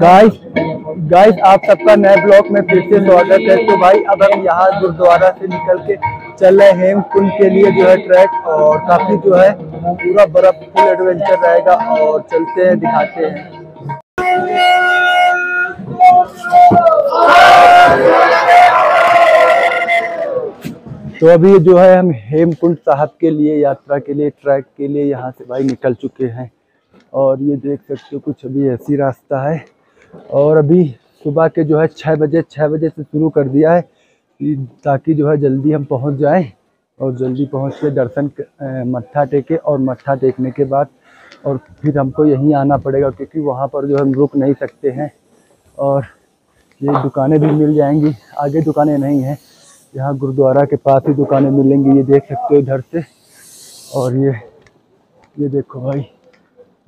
Guys guys आप सबका नए ब्लॉग में फिर से स्वागत है। तो भाई, अब हम यहाँ गुरुद्वारा से निकल के चल रहे हैं कुंड के लिए जो है ट्रैक और काफ़ी जो है पूरा बर्फ़ फुल एडवेंचर रहेगा और चलते हैं, दिखाते हैं। तो अभी जो है हम हेमकुंड साहब के लिए, यात्रा के लिए, ट्रैक के लिए यहाँ से भाई निकल चुके हैं। और ये देख सकते हो, कुछ अभी ऐसी रास्ता है। और अभी सुबह के जो है छः बजे छः बजे से शुरू कर दिया है ताकि जो है जल्दी हम पहुँच जाएँ और जल्दी पहुँच के दर्शन मत्था टेके और मत्था टेकने के बाद और फिर हमको यहीं आना पड़ेगा क्योंकि वहाँ पर जो हम रुक नहीं सकते हैं और ये दुकानें भी मिल जाएँगी। आगे दुकानें नहीं हैं। यहाँ गुरुद्वारा के पास ही दुकानें मिलेंगी, ये देख सकते हो इधर से। और ये ये देखो भाई,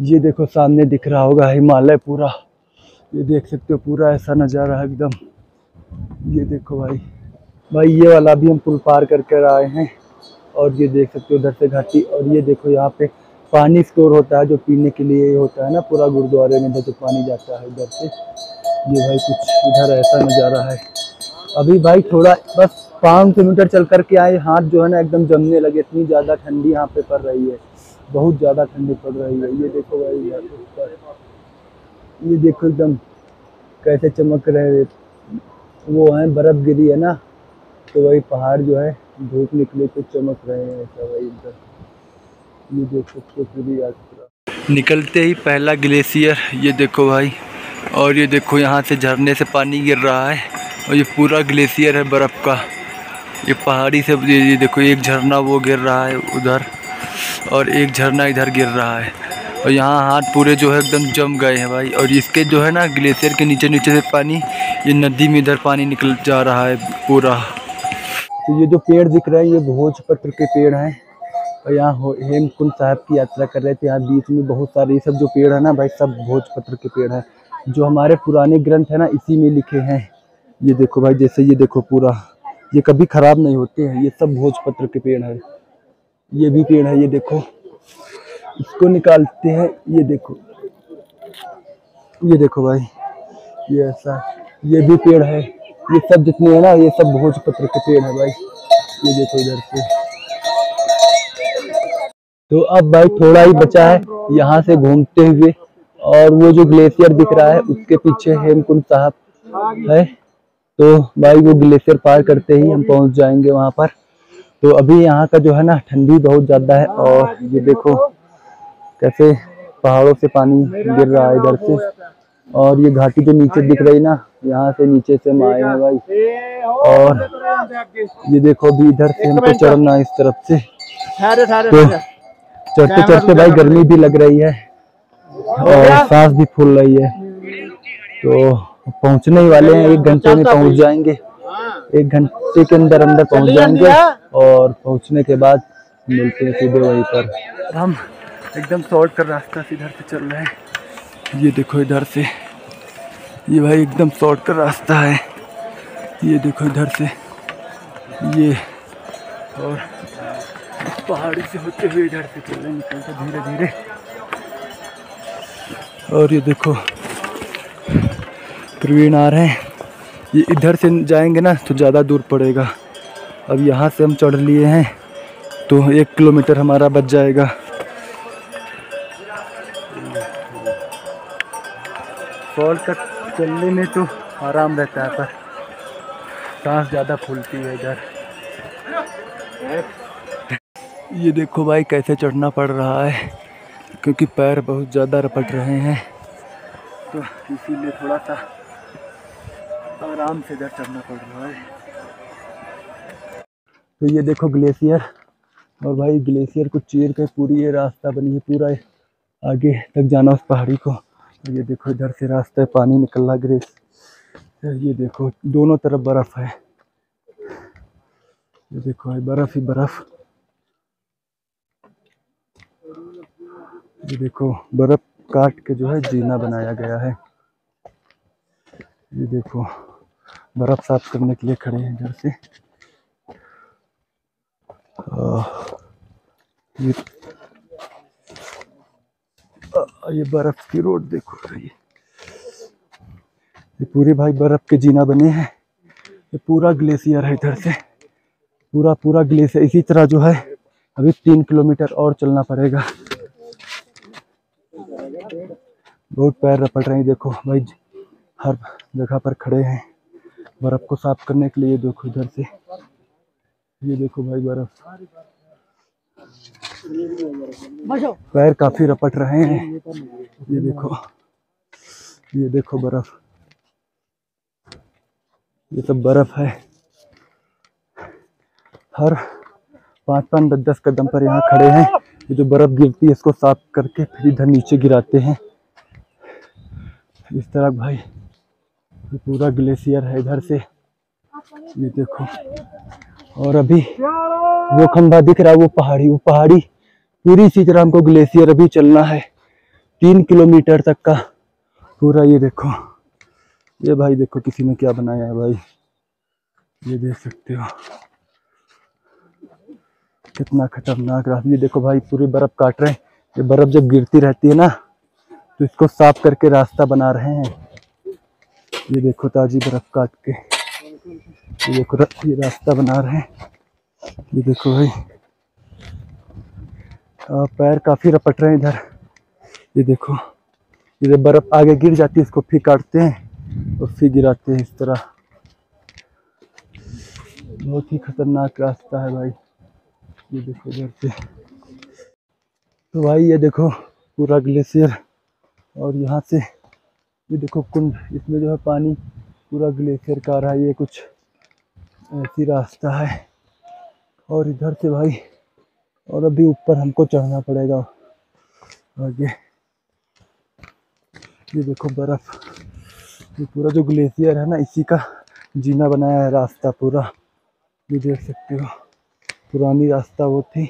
ये देखो सामने दिख रहा होगा हिमालय पूरा। ये देख सकते हो पूरा ऐसा नज़ारा है एकदम। ये देखो भाई। भाई, ये वाला भी हम पुल पार कर कर आए हैं। और ये देख सकते हो उधर से घाटी। और ये देखो यहाँ पे पानी स्टोर होता है जो पीने के लिए होता है ना, पूरा गुरुद्वारे में इधर जो पानी जाता है इधर से। ये भाई कुछ इधर ऐसा नज़ारा है। अभी भाई थोड़ा बस पाँच किलोमीटर मीटर चल करके आए। हाथ जो है ना एकदम जमने लगे। इतनी ज़्यादा ठंडी यहाँ पे पड़ रही है। बहुत ज़्यादा ठंडी पड़ रही है। ये देखो भाई ये देखो एकदम कैसे चमक रहे हैं। वो है बर्फ़ गिरी है ना तो वही पहाड़ जो है, धूप निकले तो चमक रहे हैं ऐसा वही इधर ये देख सकते पूरी। यात्रा निकलते ही पहला ग्लेशियर, ये देखो भाई, और ये देखो यहाँ से झरने से पानी गिर रहा है, और ये पूरा ग्लेशियर है बर्फ़ का। ये पहाड़ी से ये देखो एक झरना वो गिर रहा है उधर, और एक झरना इधर गिर रहा है। और यहाँ हाथ पूरे जो है एकदम जम गए हैं भाई। और इसके जो है ना ग्लेशियर के नीचे नीचे से पानी, ये नदी में इधर पानी निकल जा रहा है पूरा। तो ये जो पेड़ दिख रहे हैं, ये भोजपत्र के पेड़ हैं। और यहाँ हेमकुंड साहब की यात्रा कर रहे थे। यहाँ बीच में बहुत सारे ये सब जो पेड़ है ना भाई, सब भोजपत्र के पेड़ हैं। जो हमारे पुराने ग्रंथ है ना, इसी में लिखे हैं। ये देखो भाई, जैसे ये देखो पूरा। ये कभी खराब नहीं होते हैं। ये सब भोजपत्र के पेड़ है। ये भी पेड़ है, ये देखो। इसको निकालते हैं, ये देखो। ये देखो भाई, ये ऐसा ये भी पेड़ है। ये सब जितने हैं ना, ये सब भोजपत्र के पेड़ है भाई। ये देखो इधर से। तो अब भाई थोड़ा ही बचा है, यहाँ से घूमते हुए। और वो जो ग्लेशियर दिख रहा है, उसके पीछे हेमकुंड साहब है। तो भाई वो ग्लेशियर पार करते ही हम पहुँच जाएँगे वहाँ पर। तो अभी यहाँ का जो है ना, ठंडी बहुत ज़्यादा है। और ये देखो कैसे पहाड़ों से पानी गिर रहा है इधर से। और ये घाटी जो नीचे दिख रही ना यहाँ से नीचे से हम आए हैं भाई। और ये देखो अभी इधर से हमको चढ़ना इस तरफ़ से। तो चढ़ते चढ़ते भाई गर्मी भी लग रही है और सांस भी फूल रही है। तो पहुँचने ही वाले हैं एक घंटे में पहुँच जाएँगे। एक घंटे के अंदर अंदर पहुँच जाएँगे और पहुँचने के बाद मिलते हैं सीधे वहीं पर। हम एकदम शॉर्ट कर रास्ता से इधर से चल रहे हैं। ये देखो इधर से। ये भाई एकदम शॉर्ट का रास्ता है। ये देखो इधर से। ये और पहाड़ी से होते हुए इधर से चल रहे निकलते धीरे धीरे। और ये देखो प्रवीण आ रहे हैं। ये इधर से जाएँगे ना तो ज़्यादा दूर पड़ेगा। अब यहाँ से हम चढ़ लिए हैं तो एक किलोमीटर हमारा बच जाएगा। फॉल कट चलने में तो आराम रहता है, पर सांस ज़्यादा फूलती है इधर। ये देखो भाई, कैसे चढ़ना पड़ रहा है, क्योंकि पैर बहुत ज़्यादा रपट रहे हैं। तो इसीलिए थोड़ा सा आराम से इधर चढ़ना पड़ रहा है। तो ये देखो ग्लेशियर, और भाई ग्लेशियर को चीर के पूरी ये रास्ता बनी है, पूरा आगे तक जाना उस पहाड़ी को। ये देखो इधर से रास्ता पानी निकल रहा ग्रेस ये देखो दोनों तरफ़ बर्फ़ है। ये देखो है बर्फ़ ही बर्फ़। ये देखो बर्फ़ काट के जो है जीना बनाया गया है। ये देखो बर्फ़ साफ़ करने के लिए खड़े हैं इधर से। आ, ये ये बर्फ़ की रोड देखो ये ये पूरे भाई बर्फ़ के जीना बने हैं। ये पूरा ग्लेशियर है इधर से। पूरा पूरा ग्लेशियर इसी तरह जो है, अभी तीन किलोमीटर और चलना पड़ेगा। बहुत पैर रपट रहे हैं, देखो भाई, हर जगह पर खड़े हैं। बर्फ़ को साफ़ करने के लिए, देखो इधर से। ये देखो भाई बर्फ़। पैर काफ़ी रपट रहे हैं। ये देखो। ये देखो बर्फ़। ये सब बर्फ़ है। हर पाँच पाँच, दस दस कदम पर यहाँ खड़े हैं। ये जो बर्फ़ गिरती है, इसको साफ़ करके फिर इधर नीचे गिराते हैं। इस तरह भाई ये पूरा ग्लेशियर है इधर से। ये देखो। और अभी वो खंभा दिख रहा है, वो पहाड़ी वो पहाड़ी। पूरी इसी तरह हमको ग्लेशियर अभी चलना है। तीन किलोमीटर तक का पूरा ये देखो। ये भाई देखो किसी ने क्या बनाया है भाई। ये देख सकते हो। कितना खतरनाक रास्ता ये देखो भाई पूरी बर्फ़ काट रहे हैं। ये बर्फ़ जब गिरती रहती है ना तो इसको साफ़ करके रास्ता बना रहे हैं। ये देखो ताजी बर्फ़ काट के। ये देखो, ये रास्ता बना रहे हैं। ये देखो भाई। पैर काफ़ी रपट रहे हैं इधर। ये देखो जब बर्फ़ आगे गिर जाती है, इसको फिर काटते हैं और फिर गिराते हैं इस तरह। बहुत ही खतरनाक रास्ता है भाई। ये देखो इधर से। तो भाई ये देखो, पूरा ग्लेशियर और यहाँ से, ये देखो कुंड, इसमें जो है पानी पूरा ग्लेशियर का रहा है, ये कुछ ऐसी रास्ता है। और इधर से भाई और अभी ऊपर हमको चढ़ना पड़ेगा। आगे। ये देखो बर्फ़। ये पूरा जो ग्लेशियर है ना, इसी का जीना बनाया है रास्ता पूरा। ये देख सकते हो, पुरानी रास्ता वो थी।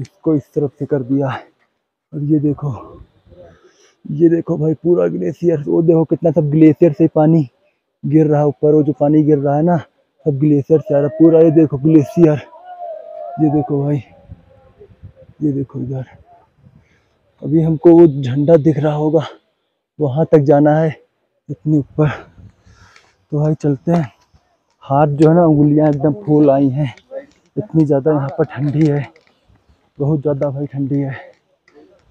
इसको इस तरफ़ से कर दिया है। और ये देखो ये देखो भाई, पूरा ग्लेशियर। वो देखो कितना सब ग्लेशियर से पानी गिर रहा है ऊपर। वो जो पानी गिर रहा है ना, सब ग्लेशियर से आ रहा पूरा ये देखो ग्लेशियर। ये देखो भाई ये देखो इधर। अभी हमको वो झंडा दिख रहा होगा, वहाँ तक जाना है, इतने ऊपर। तो भाई चलते हैं। हाथ जो है ना, उंगलियाँ एकदम फूल आई हैं। इतनी ज़्यादा यहाँ पर ठंडी है। बहुत ज़्यादा भाई ठंडी है।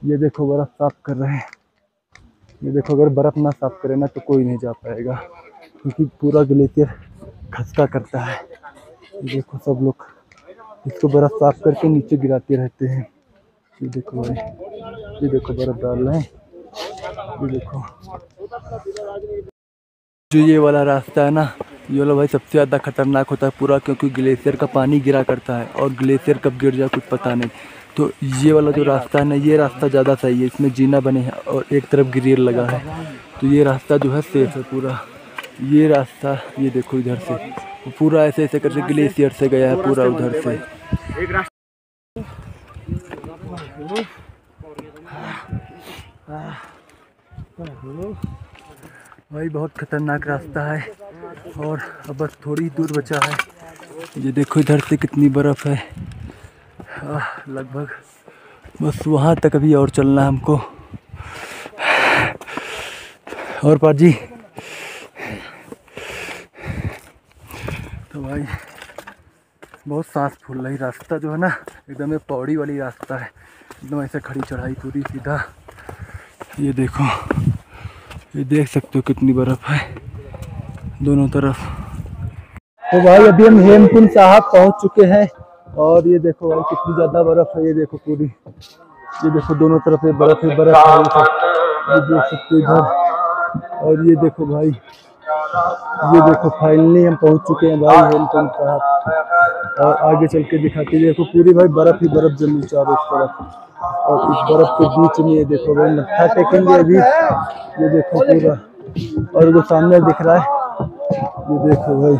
ये देखो, बर्फ़ साफ़ कर रहे हैं। ये देखो, अगर बर्फ़ ना साफ़ करे ना तो कोई नहीं जा पाएगा। क्योंकि पूरा ग्लेशियर खसका करता है। देखो सब लोग। इसको बर्फ़ साफ़ करके नीचे गिराते रहते हैं। ये देखो भाई, ये देखो बर्फ़ डाल रहे हैं ये देखो। जो ये वाला रास्ता है ना, ये वाला भाई सबसे ज़्यादा खतरनाक होता है पूरा, क्योंकि ग्लेशियर का पानी गिरा करता है और ग्लेशियर कब गिर जाए कुछ पता नहीं। तो ये वाला जो रास्ता है ना, ये रास्ता ज़्यादा सही है, इसमें जीना बने हैं और एक तरफ़ ग्रिल लगा है। तो ये रास्ता जो है सेफ़ है पूरा। ये रास्ता, ये देखो इधर से। पूरा ऐसे ऐसे करके ग्लेशियर से गया है पूरा उधर से। भाई, बहुत खतरनाक रास्ता है और अब बस थोड़ी दूर बचा है। ये देखो इधर से कितनी बर्फ़ है। लगभग बस वहाँ तक अभी और चलना है हमको। और पाजी? तो भाई बहुत सांस फूल रही, रास्ता जो है ना, एकदम पौड़ी वाली रास्ता है। एकदम ऐसे खड़ी चढ़ाई पूरी, सीधा। ये देखो, ये देख सकते हो कितनी बर्फ़ है, दोनों तरफ़। तो भाई, अभी हम हेमकुंड साहब पहुँच चुके हैं, और ये देखो भाई, कितनी ज़्यादा बर्फ़ है, ये देखो पूरी। ये देखो, दोनों तरफ़ ये बर्फ़ ही, बर्फ़ है, ये देख सकते हो इधर। और ये देखो भाई, ये देखो फाइनली हम पहुँच चुके हैं भाई, हेमकुंड साहब। और आगे चल के दिखाते। देखो, पूरी भाई बर्फ़ ही बर्फ़ जमी चारों तरफ़। और इस बर्फ़ के बीच में ये देखो भाई मत्था टेकेंगे अभी। ये देखो पूरा। और वो सामने दिख रहा है, ये देखो भाई।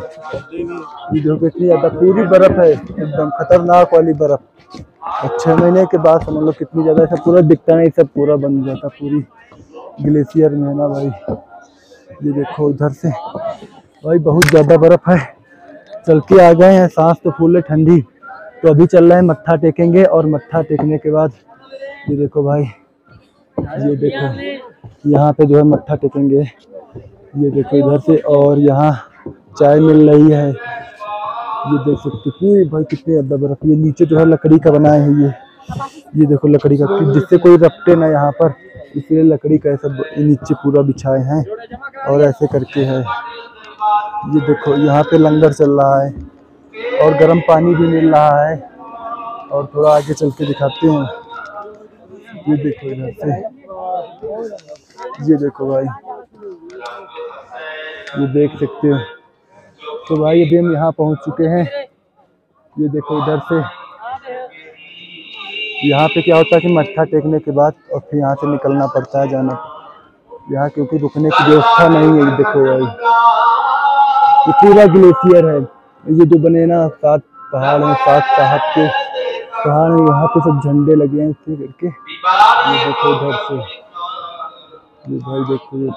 ये देखो कितनी ज़्यादा पूरी बर्फ़ है, एकदम खतरनाक वाली बर्फ़। और छह महीने के बाद समझ लो कितनी ज़्यादा ऐसा पूरा दिखता नहीं, सब पूरा बन जाता पूरी ग्लेशियर में ना भाई। ये देखो इधर से। भाई, बहुत ज़्यादा बर्फ़ है। चल के आ गए हैं, सांस तो फूल ठंडी। तो अभी चल रहे हैं, मत्था टेकेंगे और मत्था टेकने के बाद, ये देखो भाई, ये देखो, यहाँ पे जो है मत्था टेकेंगे। ये देखो इधर से और यहाँ चाय मिल रही है। ये देख सकते पूरी भाई कितने अद्दा बर्फ़। ये नीचे जो है लकड़ी का बनाए हैं ये। ये देखो लकड़ी का जिससे कोई रपटे ना यहाँ पर, इसलिए लकड़ी का ऐसा नीचे पूरा बिछाए हैं और ऐसे करके है। ये देखो, यहाँ पे लंगर चल रहा है और गर्म पानी भी मिल रहा है और थोड़ा आगे चल के दिखाते हैं। ये देखो इधर से। ये देखो भाई। ये देख सकते हो। तो भाई अभी हम यहाँ पहुँच चुके हैं। ये देखो इधर से। यहाँ पे क्या होता है कि मत्था टेकने के बाद और फिर यहाँ से निकलना पड़ता है जाना। यहाँ क्योंकि रुकने की व्यवस्था नहीं है देखो भाई। ये पूरा ग्लेशियर है। ये जो बने ना, सात पहाड़ हैं, सात साहब के पहाड़ हैं, यहाँ पे सब झंडे लगे हैं इसे करके। ये देखो इधर से। ये भाई देखो, ये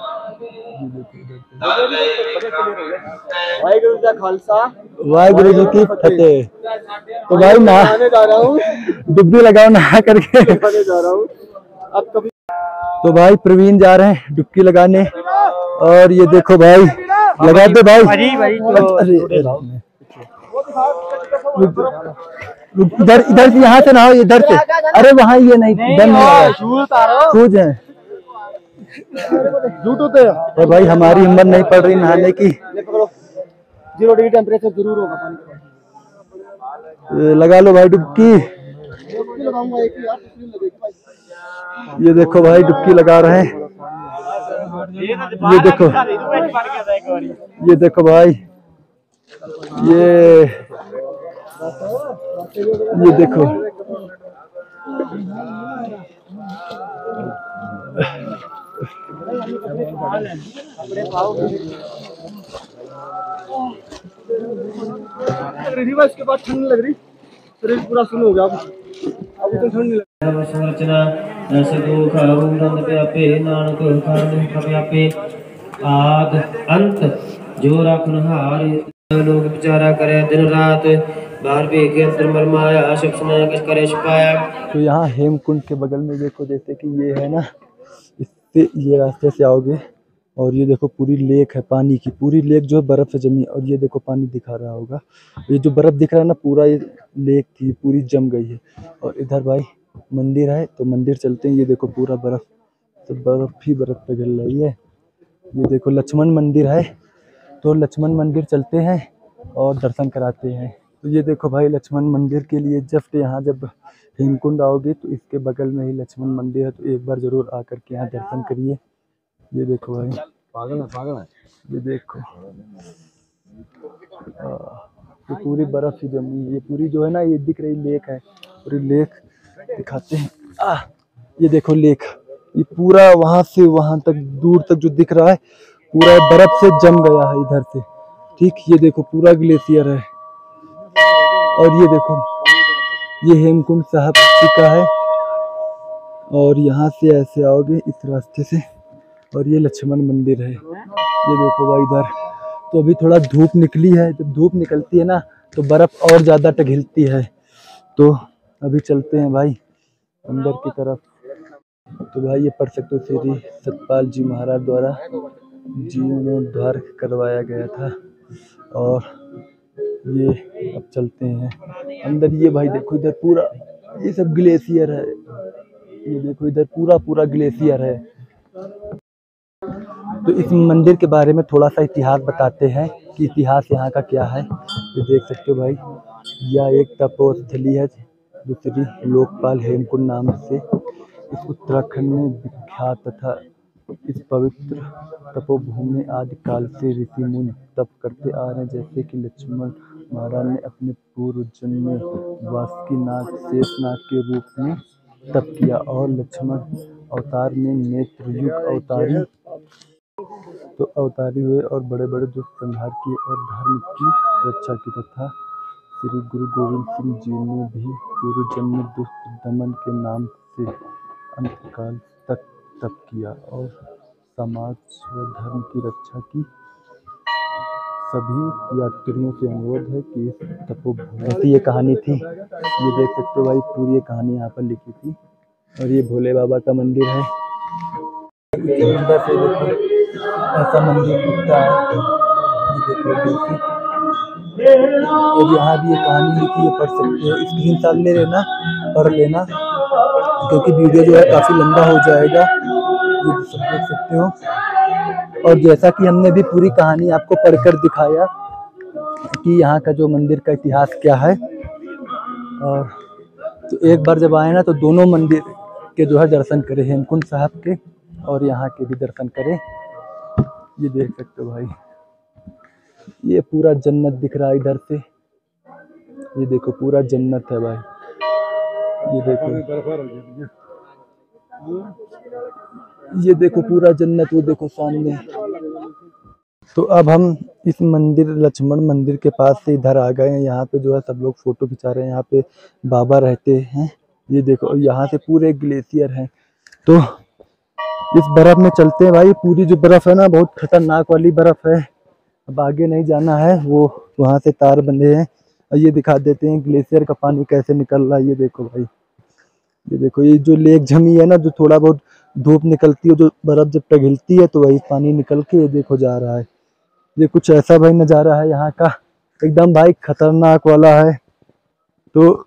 वाहिगुरु वाहिगुरु जी की फतेह। तो भाई आने जा डुब्बी लगाओ नहा करके। तो भाई प्रवीण जा रहे हैं डुबकी लगाने। और ये देखो भाई लगा दो भाई। अरे, अरे, इधर इधर से यहाँ से नहाओ इधर से। अरे वहाँ ये नहीं इधर नहीं है। झूठ होते हैं। भाई हमारी हिम्मत नहीं पड़ रही नहाने की। ज़ीरो डिग्री टेम्परेचर ज़रूर होगा पानी लगा लो भाई डुबकी। डुबकी लगाऊँगा एक ही यार दूसरी लगेगी भाई। ये देखो भाई डुबकी लगा रहे हैं। ये देखो। ये देखो भाई। ये ये देखो। बस इसके बाद ठंड लग रही। शरीर पूरा सुन हो गया। अब इतना ठंड नहीं लग। संरचना व्यापे नानक खान व्यापे आद अंत जो रखन हार। लोग विचारा करे दिन रात। बाहर भी के अंतर मरमाया सुना किस करे छुपाया। तो यहाँ हेमकुंड के बगल में देखो जैसे कि ये है ना इससे ये रास्ते से आओगे। और ये देखो पूरी लेक है, पानी की पूरी लेक जो है बर्फ़ से जमी, और ये देखो पानी दिखा रहा होगा। ये जो बर्फ़ दिख रहा है ना, पूरा ये लेक थी पूरी जम गई है। और इधर भाई मंदिर है तो मंदिर चलते हैं। ये देखो पूरा बर्फ़ तो बर्फ़ ही बर्फ़ पिघल रही है। ये देखो लक्ष्मण मंदिर है तो लक्ष्मण मंदिर चलते हैं और दर्शन कराते हैं। तो ये देखो भाई लक्ष्मण मंदिर के लिए जस्ट यहाँ जब हेमकुंड आओगे तो इसके बगल में ही लक्ष्मण मंदिर है तो एक बार ज़रूर आकर के यहाँ दर्शन करिए। ये देखो भाई। पागल है पागल है। ये देखो। ये पूरी बर्फ़ ही जमी ये पूरी जो है ना ये दिख रही लेक है। पूरी लेक दिखाते हैं। आ, ये देखो लेक। ये पूरा वहाँ से वहाँ तक दूर तक जो दिख रहा है पूरा बर्फ़ से जम गया है इधर से। ठीक ये देखो पूरा ग्लेशियर है। और ये देखो ये हेमकुंड साहब जी का है। और यहाँ से ऐसे आओगे इस रास्ते से। और ये लक्ष्मण मंदिर है। ये देखो भाई इधर। तो अभी थोड़ा धूप निकली है। जब धूप निकलती है ना तो बर्फ़ और ज़्यादा टघिलती है। तो अभी चलते हैं भाई अंदर की तरफ़। तो भाई ये पढ़ सकते हो श्री सतपाल जी महाराज द्वारा जीर्णोद्धार करवाया गया था। और ये अब चलते हैं। अंदर ये भाई देखो, इधर पूरा, ये सब ग्लेशियर है। ये देखो, इधर पूरा पूरा ग्लेशियर है। तो इस मंदिर के बारे में थोड़ा सा इतिहास बताते हैं कि इतिहास यहाँ का क्या है। ये देख सकते हो भाई, यह एक तपोस्थली है श्री लोकपाल हेमकुंड नाम से। इस उत्तराखंड में विख्यात तथा इस पवित्र तपोभूमि आदि काल से ऋषि मुनि तप करते आ रहे हैं, जैसे कि लक्ष्मण महाराज ने अपने पूर्व जन्म में वासुकीनाथ, शेषनाग के रूप में तप किया और लक्ष्मण अवतार में नेत्र युग अवतारी तो अवतारी हुए और बड़े बड़े दुष्ट संहार किए और धर्म की रक्षा की तथा श्री गुरु गोविंद सिंह जी ने भी पूर्व जन्म दुष्ट दमन के नाम से अंतकाल तक तप किया और समाज व धर्म की रक्षा की सभी यात्रियों से अनुरोध है कि इस तपोभूमि ये कहानी थी। ये देख सकते हो भाई, पूरी ये कहानी यहाँ पर लिखी थी। और ये भोले बाबा का मंदिर है। देखो। ऐसा मंदिर दिखता है और यहाँ भी ये कहानी लिखी है, पढ़ सकते हो। स्क्रीन शॉट ले लेना, पढ़ लेना, क्योंकि वीडियो जो है काफ़ी लंबा हो जाएगा। ये सब देख सकते हो। और जैसा कि हमने भी पूरी कहानी आपको पढ़कर दिखाया कि यहाँ का जो मंदिर का इतिहास क्या है। और तो एक बार जब आए ना तो दोनों मंदिर के जो है दर्शन करें, हेमकुंड साहब के और यहाँ के भी दर्शन करें। ये देख सकते हो भाई। ये पूरा जन्नत दिख रहा है इधर से। ये देखो पूरा जन्नत है भाई। ये देखो। ये देखो पूरा जन्नत वो देखो सामने। तो अब हम इस मंदिर लक्ष्मण मंदिर के पास से इधर आ गए हैं। यहाँ पे जो है सब लोग फ़ोटो खिंचा रहे हैं। यहाँ पे बाबा रहते हैं। ये देखो यहाँ से पूरे ग्लेशियर हैं। तो इस बर्फ़ में चलते हैं भाई, पूरी जो बर्फ़ है ना, बहुत खतरनाक वाली बर्फ़ है। अब आगे नहीं जाना है, वो वहाँ से तार बंधे हैं। और ये दिखा देते हैं ग्लेशियर का पानी कैसे निकल रहा है, ये देखो भाई। ये देखो, ये जो लेक जमी है ना, जो थोड़ा बहुत धूप निकलती है, जो बर्फ़ जब पिघलती है तो वही पानी निकल के ये देखो जा रहा है। ये कुछ ऐसा भाई नज़ारा है यहाँ का, एकदम भाई खतरनाक वाला है। तो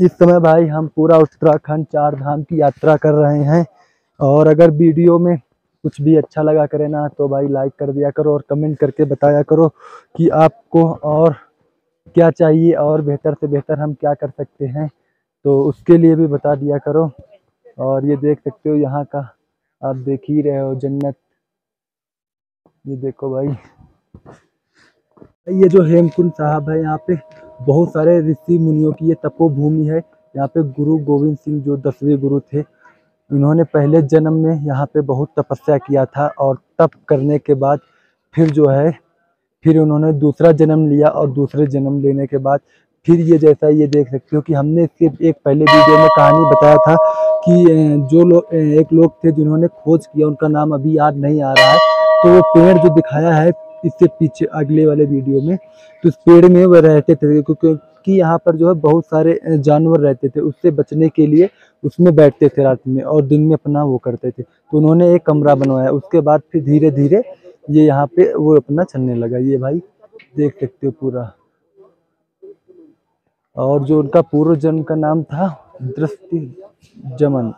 इस समय भाई हम पूरा उत्तराखंड चार धाम की यात्रा कर रहे हैं। और अगर वीडियो में कुछ भी अच्छा लगा करे ना तो भाई लाइक कर दिया करो और कमेंट करके बताया करो कि आपको और क्या चाहिए और बेहतर से बेहतर हम क्या कर सकते हैं। तो उसके लिए भी बता दिया करो। और ये देख सकते हो यहाँ का, आप देख ही रहे हो जन्नत। ये देखो भाई, ये जो हेमकुंड साहब है, यहाँ पे बहुत सारे ऋषि मुनियों की ये तपोभूमि है। यहाँ पे गुरु गोविंद सिंह जो दसवें गुरु थे इन्होंने पहले जन्म में यहाँ पे बहुत तपस्या किया था और तप करने के बाद फिर जो है, फिर उन्होंने दूसरा जन्म लिया और दूसरे जन्म लेने के बाद फिर ये जैसा ये देख सकते हो कि हमने इसके एक पहले वीडियो में कहानी बताया था कि जो लोग एक लोग थे जिन्होंने खोज किया, उनका नाम अभी याद नहीं आ रहा है। तो वो पेड़ जो दिखाया है इससे पीछे अगले वाले वीडियो में। तो उस पेड़ में वो रहते थे, क्योंकि यहाँ पर जो है बहुत सारे जानवर रहते थे, उससे बचने के लिए उसमें बैठते थे रात में और दिन में अपना वो करते थे। तो उन्होंने एक कमरा बनवाया, उसके बाद फिर धीरे धीरे ये यहाँ पे वो अपना चलने लगा। ये भाई देख सकते हो पूरा। और जो उनका पूर्व जन्म का नाम था, दृष्टि जमन।